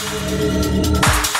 Música